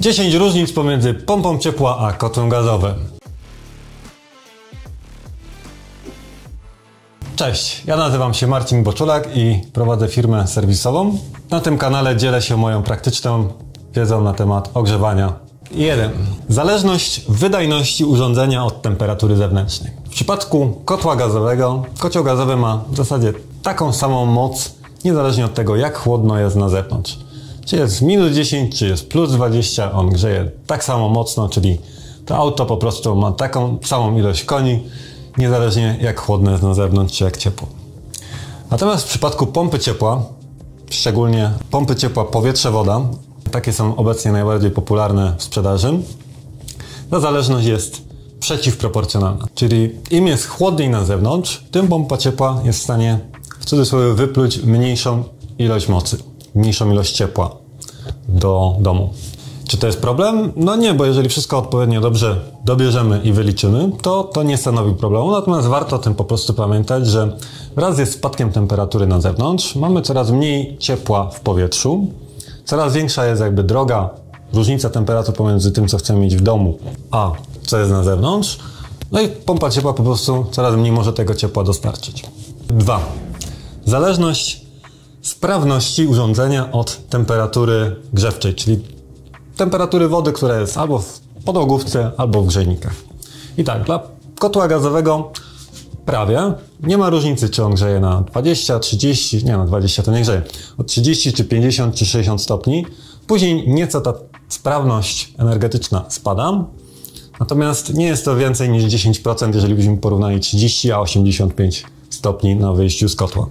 10 różnic pomiędzy pompą ciepła a kotłem gazowym. Cześć, ja nazywam się Marcin Boczulak i prowadzę firmę serwisową. Na tym kanale dzielę się moją praktyczną wiedzą na temat ogrzewania. 1. Zależność wydajności urządzenia od temperatury zewnętrznej. W przypadku kotła gazowego, kocioł gazowy ma w zasadzie taką samą moc, niezależnie od tego, jak chłodno jest na zewnątrz. Czy jest minus 10, czy jest plus 20, on grzeje tak samo mocno, czyli to auto po prostu ma taką samą ilość koni, niezależnie jak chłodne jest na zewnątrz, czy jak ciepło. Natomiast w przypadku pompy ciepła, szczególnie pompy ciepła powietrze-woda, takie są obecnie najbardziej popularne w sprzedaży, ta zależność jest przeciwproporcjonalna. Czyli im jest chłodniej na zewnątrz, tym pompa ciepła jest w stanie w cudzysłowie wypluć mniejszą ilość mocy, mniejszą ilość ciepła do domu. Czy to jest problem? No nie, bo jeżeli wszystko odpowiednio dobrze dobierzemy i wyliczymy, to to nie stanowi problemu. Natomiast warto o tym po prostu pamiętać, że wraz ze spadkiem temperatury na zewnątrz mamy coraz mniej ciepła w powietrzu, coraz większa jest jakby droga, różnica temperatur pomiędzy tym, co chcemy mieć w domu, a co jest na zewnątrz. No i pompa ciepła po prostu coraz mniej może tego ciepła dostarczyć. Dwa. Zależność sprawności urządzenia od temperatury grzewczej, czyli temperatury wody, która jest albo w podłogówce, albo w grzejnikach. I tak, dla kotła gazowego prawie nie ma różnicy, czy on grzeje na 20, 30, nie na 20 to nie grzeje, od 30 czy 50 czy 60 stopni. Później nieco ta sprawność energetyczna spada, natomiast nie jest to więcej niż 10%, jeżeli byśmy porównali 30 a 85 stopni na wyjściu z kotła.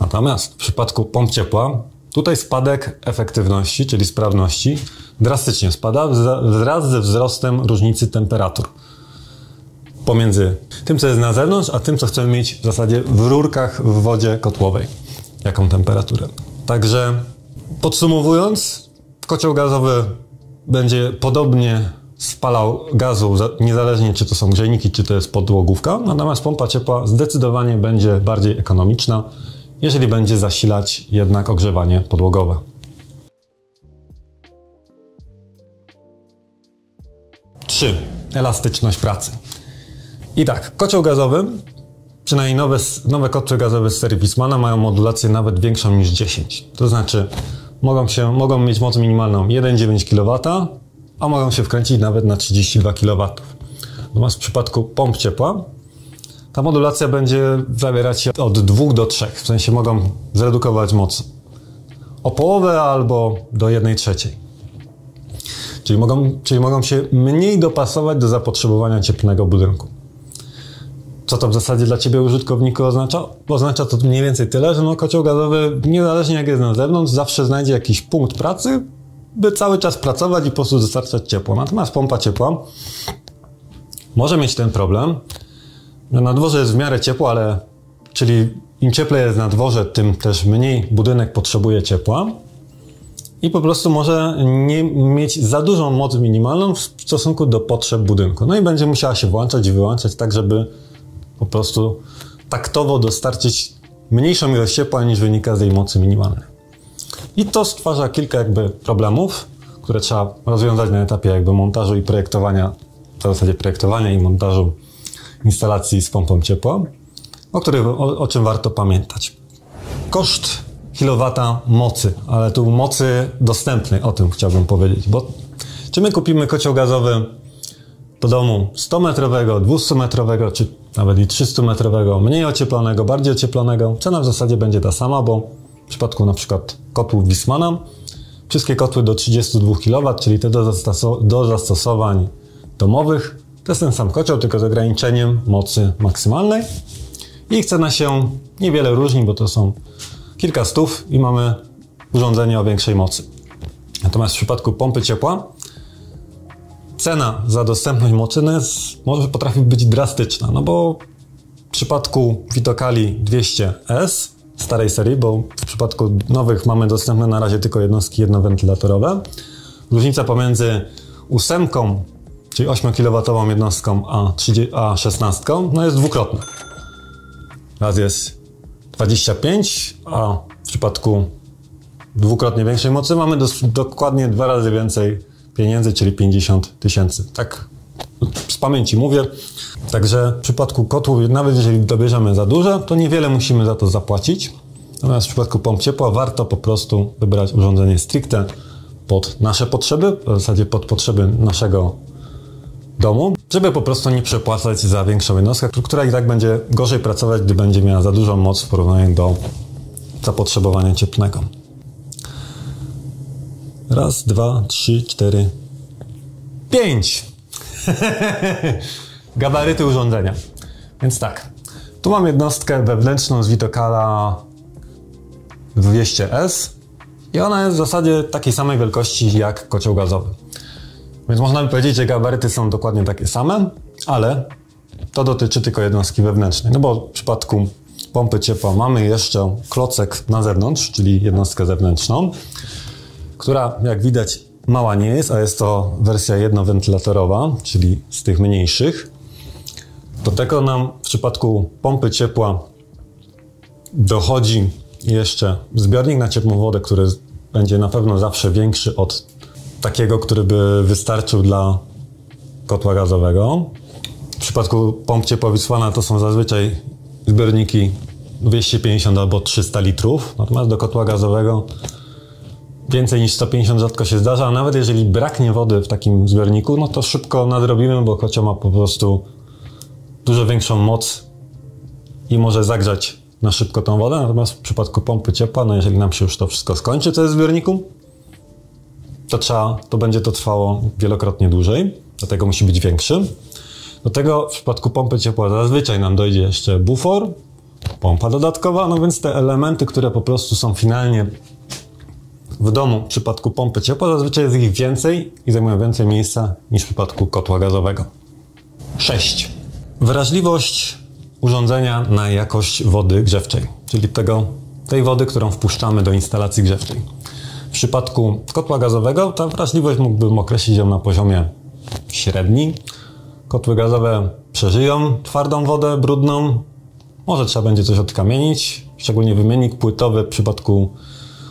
Natomiast w przypadku pomp ciepła, tutaj spadek efektywności, czyli sprawności, drastycznie spada wraz ze wzrostem różnicy temperatur pomiędzy tym, co jest na zewnątrz, a tym, co chcemy mieć w zasadzie w rurkach w wodzie kotłowej. Jaką temperaturę. Także podsumowując, kocioł gazowy będzie podobnie spalał gazu, niezależnie czy to są grzejniki, czy to jest podłogówka, natomiast pompa ciepła zdecydowanie będzie bardziej ekonomiczna, jeżeli będzie zasilać jednak ogrzewanie podłogowe. Trzy. Elastyczność pracy. I tak, kocioł gazowy, przynajmniej nowe, nowe kotły gazowe z serii Wismana mają modulację nawet większą niż 10. To znaczy mogą, się, mogą mieć moc minimalną 1,9 kW, a mogą się wkręcić nawet na 32 kW. Natomiast w przypadku pomp ciepła ta modulacja będzie zawierać się od 2 do 3, w sensie mogą zredukować moc o połowę albo do 1 trzeciej. Czyli mogą, czyli mogą się mniej dopasować do zapotrzebowania cieplnego budynku. Co to w zasadzie dla Ciebie użytkowniku oznacza? Oznacza to mniej więcej tyle, że no, kocioł gazowy, niezależnie jak jest na zewnątrz, zawsze znajdzie jakiś punkt pracy, by cały czas pracować i po prostu dostarczać ciepło. Natomiast pompa ciepła może mieć ten problem, że na dworze jest w miarę ciepło, ale czyli im cieplej jest na dworze, tym też mniej budynek potrzebuje ciepła i po prostu może nie mieć za dużą moc minimalną w stosunku do potrzeb budynku. No i będzie musiała się włączać i wyłączać tak, żeby po prostu taktowo dostarczyć mniejszą ilość ciepła niż wynika z jej mocy minimalnej. I to stwarza kilka jakby problemów, które trzeba rozwiązać na etapie jakby montażu i projektowania, w zasadzie projektowania i montażu instalacji z pompą ciepła, o, których, o, o czym warto pamiętać. Koszt kilowata mocy, ale tu mocy dostępnej, o tym chciałbym powiedzieć, bo czy my kupimy kocioł gazowy do domu 100-metrowego, 200-metrowego, czy nawet i 300-metrowego, mniej ocieplonego, bardziej ocieplonego, cena w zasadzie będzie ta sama, bo w przypadku na przykład kotłów Wismana, wszystkie kotły do 32 kW, czyli te do, zastosow do zastosowań domowych, to jest ten sam kocioł, tylko z ograniczeniem mocy maksymalnej. Ich cena się niewiele różni, bo to są kilka stów i mamy urządzenie o większej mocy. Natomiast w przypadku pompy ciepła cena za dostępność mocy może potrafi być drastyczna, no bo w przypadku Vitokali 200S starej serii, bo w przypadku nowych mamy dostępne na razie tylko jednostki jednowentylatorowe, różnica pomiędzy ósemką, czyli 8 kW jednostką, a, 30, a 16 no jest dwukrotna. Raz jest 25, a w przypadku dwukrotnie większej mocy, mamy dokładnie dwa razy więcej pieniędzy, czyli 50 tysięcy. Tak z pamięci mówię. Także w przypadku kotłów, nawet jeżeli dobierzemy za duże, to niewiele musimy za to zapłacić. Natomiast w przypadku pomp ciepła warto po prostu wybrać urządzenie stricte pod nasze potrzeby, w zasadzie pod potrzeby naszego domu, żeby po prostu nie przepłacać za większą jednostkę, która i tak będzie gorzej pracować, gdy będzie miała za dużą moc w porównaniu do zapotrzebowania cieplnego. Raz, dwa, trzy, cztery, pięć. Gabaryty urządzenia. Więc tak, tu mam jednostkę wewnętrzną z Vitokala 200S i ona jest w zasadzie takiej samej wielkości jak kocioł gazowy. Więc można by powiedzieć, że gabaryty są dokładnie takie same, ale to dotyczy tylko jednostki wewnętrznej. No bo w przypadku pompy ciepła mamy jeszcze klocek na zewnątrz, czyli jednostkę zewnętrzną, która jak widać mała nie jest, a jest to wersja jednowentylatorowa, czyli z tych mniejszych. Do tego nam w przypadku pompy ciepła dochodzi jeszcze zbiornik na ciepłą wodę, który będzie na pewno zawsze większy od takiego, który by wystarczył dla kotła gazowego. W przypadku pomp ciepłowysłana to są zazwyczaj zbiorniki 250 albo 300 litrów, natomiast do kotła gazowego więcej niż 150 rzadko się zdarza, a nawet jeżeli braknie wody w takim zbiorniku, no to szybko nadrobimy, bo kocioł ma po prostu dużo większą moc i może zagrzać na szybko tą wodę, natomiast w przypadku pompy ciepła, no jeżeli nam się już to wszystko skończy, co jest w zbiorniku, to trzeba, to będzie to trwało wielokrotnie dłużej, dlatego musi być większy. Do tego w przypadku pompy ciepła zazwyczaj nam dojdzie jeszcze bufor, pompa dodatkowa, no więc te elementy, które po prostu są finalnie w domu w przypadku pompy ciepła, zazwyczaj jest ich więcej i zajmują więcej miejsca niż w przypadku kotła gazowego. 6. Wrażliwość urządzenia na jakość wody grzewczej, czyli tego, tej wody, którą wpuszczamy do instalacji grzewczej. Przypadku kotła gazowego ta wrażliwość mógłbym określić ją na poziomie średni. Kotły gazowe przeżyją twardą wodę, brudną. Może trzeba będzie coś odkamienić, szczególnie wymiennik płytowy w przypadku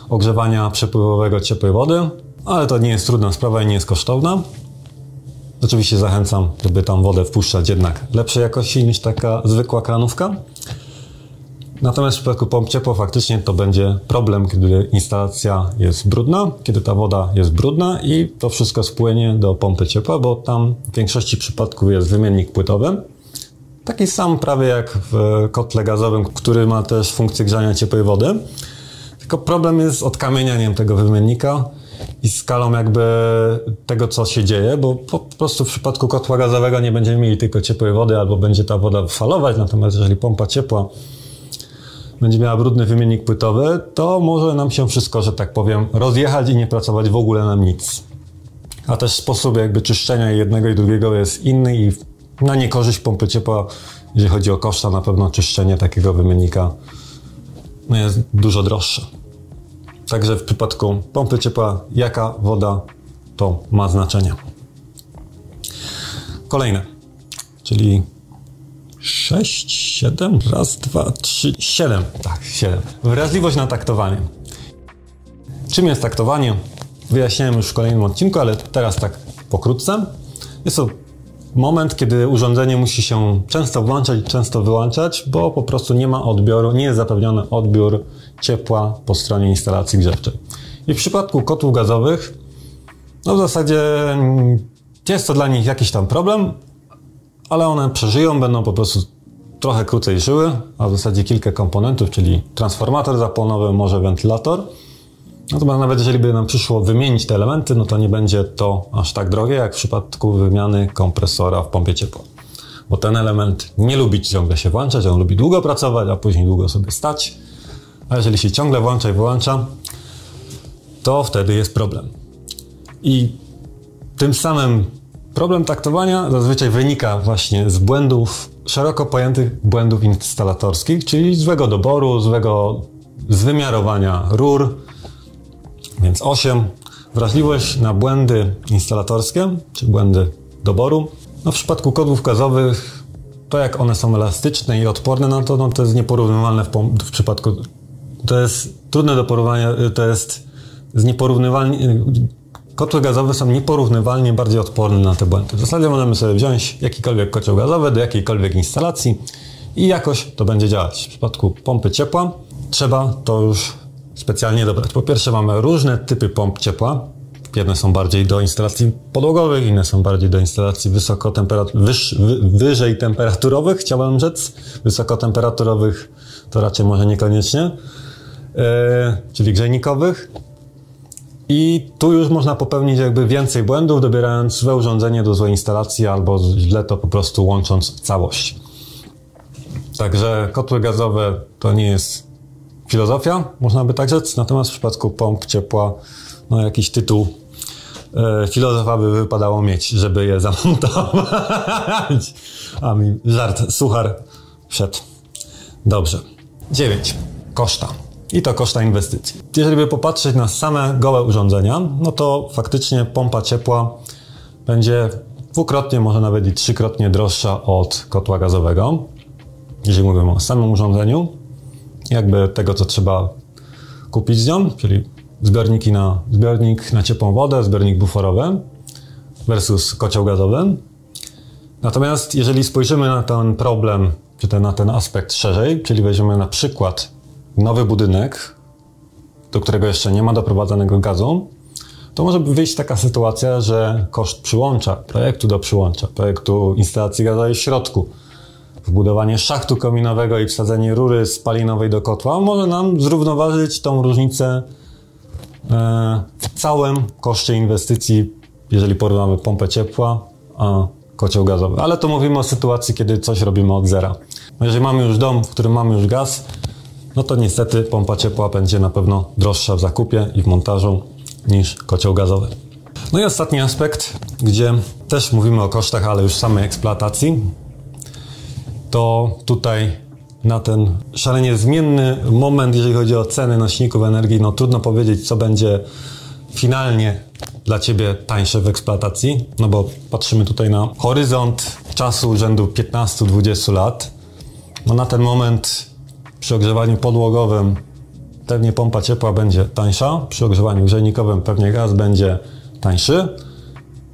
ogrzewania przepływowego ciepłej wody, ale to nie jest trudna sprawa i nie jest kosztowna. Oczywiście zachęcam, żeby tam wodę wpuszczać jednak lepszej jakości niż taka zwykła kranówka. Natomiast w przypadku pomp ciepła faktycznie to będzie problem, kiedy instalacja jest brudna, kiedy ta woda jest brudna i to wszystko spłynie do pompy ciepła, bo tam w większości przypadków jest wymiennik płytowy. Taki sam prawie jak w kotle gazowym, który ma też funkcję grzania ciepłej wody. Tylko problem jest odkamienianiem tego wymiennika i skalą jakby tego, co się dzieje, bo po prostu w przypadku kotła gazowego nie będziemy mieli tylko ciepłej wody, albo będzie ta woda falować, natomiast jeżeli pompa ciepła będzie miała brudny wymiennik płytowy, to może nam się wszystko, że tak powiem, rozjechać i nie pracować w ogóle nam nic. A też sposób jakby czyszczenia jednego i drugiego jest inny i na niekorzyść pompy ciepła, jeżeli chodzi o koszta, na pewno czyszczenie takiego wymiennika no jest dużo droższe. Także w przypadku pompy ciepła, jaka woda, to ma znaczenie. Kolejne, czyli 6, 7, raz, dwa, trzy, 7. Tak, 7. Wrażliwość na taktowanie. Czym jest taktowanie? Wyjaśniałem już w kolejnym odcinku, ale teraz tak pokrótce. Jest to moment, kiedy urządzenie musi się często włączać często wyłączać, bo po prostu nie ma odbioru, nie jest zapewniony odbiór ciepła po stronie instalacji grzewczej. I w przypadku kotłów gazowych, no w zasadzie jest to dla nich jakiś tam problem, ale one przeżyją, będą po prostu trochę krócej żyły, a w zasadzie kilka komponentów, czyli transformator zapłonowy, może wentylator. Natomiast nawet jeżeli by nam przyszło wymienić te elementy, no to nie będzie to aż tak drogie, jak w przypadku wymiany kompresora w pompie ciepła. Bo ten element nie lubi ciągle się włączać, on lubi długo pracować, a później długo sobie stać. A jeżeli się ciągle włącza i wyłącza, to wtedy jest problem. I tym samym problem taktowania zazwyczaj wynika właśnie z błędów, szeroko pojętych błędów instalatorskich, czyli złego doboru, złego zwymiarowania rur, więc 8. Wrażliwość na błędy instalatorskie, czy błędy doboru. No w przypadku kodów gazowych, to jak one są elastyczne i odporne na to, no to jest nieporównywalne w, w przypadku. To jest trudne do porównania, to jest jest nieporównywalnie, kotły gazowe są nieporównywalnie bardziej odporne na te błędy. W zasadzie możemy sobie wziąć jakikolwiek kocioł gazowy do jakiejkolwiek instalacji i jakoś to będzie działać. W przypadku pompy ciepła trzeba to już specjalnie dobrać. Po pierwsze mamy różne typy pomp ciepła. Jedne są bardziej do instalacji podłogowych, inne są bardziej do instalacji wysokotemperatur, wyż, wy, wyżej temperaturowych, chciałem rzec. Wysokotemperaturowych to raczej może niekoniecznie, yy, czyli grzejnikowych. I tu już można popełnić jakby więcej błędów, dobierając złe urządzenie do złej instalacji albo źle to po prostu łącząc w całość. Także kotły gazowe to nie jest filozofia, można by tak rzec, natomiast w przypadku pomp ciepła no jakiś tytuł e, filozofa by wypadało mieć, żeby je zamontować. A mi żart, suchar przed. Dobrze. 9. Koszta. I to koszta inwestycji. Jeżeli by popatrzeć na same gołe urządzenia, no to faktycznie pompa ciepła będzie dwukrotnie, może nawet i trzykrotnie droższa od kotła gazowego. Jeżeli mówimy o samym urządzeniu, jakby tego, co trzeba kupić z nią, czyli zbiorniki na, zbiornik na ciepłą wodę, zbiornik buforowy versus kocioł gazowy. Natomiast jeżeli spojrzymy na ten problem, czy ten, na ten aspekt szerzej, czyli weźmiemy na przykład nowy budynek, do którego jeszcze nie ma doprowadzonego gazu, to może wyjść taka sytuacja, że koszt przyłącza, projektu do przyłącza, projektu instalacji gazowej w środku, wbudowanie szachtu kominowego i wsadzenie rury spalinowej do kotła może nam zrównoważyć tą różnicę e, w całym koszcie inwestycji, jeżeli porównamy pompę ciepła a kocioł gazowy. Ale to mówimy o sytuacji, kiedy coś robimy od zera. Jeżeli mamy już dom, w którym mamy już gaz, no to niestety pompa ciepła będzie na pewno droższa w zakupie i w montażu niż kocioł gazowy. No i ostatni aspekt, gdzie też mówimy o kosztach, ale już samej eksploatacji, to tutaj na ten szalenie zmienny moment, jeżeli chodzi o ceny nośników energii, no trudno powiedzieć, co będzie finalnie dla Ciebie tańsze w eksploatacji, no bo patrzymy tutaj na horyzont czasu rzędu 15-20 lat. No na ten moment przy ogrzewaniu podłogowym pewnie pompa ciepła będzie tańsza, przy ogrzewaniu grzejnikowym pewnie gaz będzie tańszy.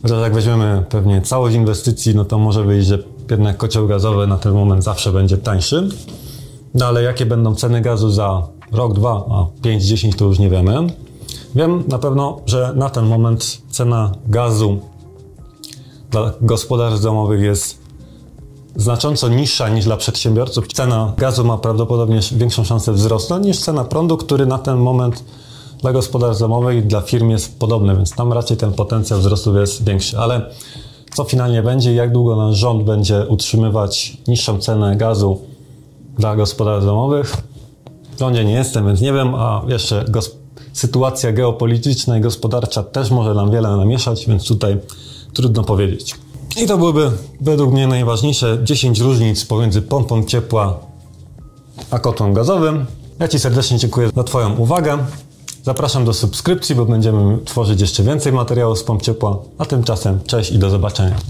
Chociaż jak weźmiemy pewnie całość inwestycji, no to może wyjść, że jednak kocioł gazowy na ten moment zawsze będzie tańszy. No ale jakie będą ceny gazu za rok, dwa, a 5, 10 to już nie wiemy. Wiem na pewno, że na ten moment cena gazu dla gospodarstw domowych jest znacząco niższa niż dla przedsiębiorców. Cena gazu ma prawdopodobnie większą szansę wzrosnąć niż cena prądu, który na ten moment dla gospodarstw domowych i dla firm jest podobny, więc tam raczej ten potencjał wzrostu jest większy. Ale co finalnie będzie, jak długo nasz rząd będzie utrzymywać niższą cenę gazu dla gospodarstw domowych? W rządzie nie jestem, więc nie wiem, a jeszcze sytuacja geopolityczna i gospodarcza też może nam wiele namieszać, więc tutaj trudno powiedzieć. I to byłyby według mnie najważniejsze 10 różnic pomiędzy pompą ciepła a kotłem gazowym. Ja Ci serdecznie dziękuję za Twoją uwagę. Zapraszam do subskrypcji, bo będziemy tworzyć jeszcze więcej materiałów z pomp ciepła. A tymczasem cześć i do zobaczenia.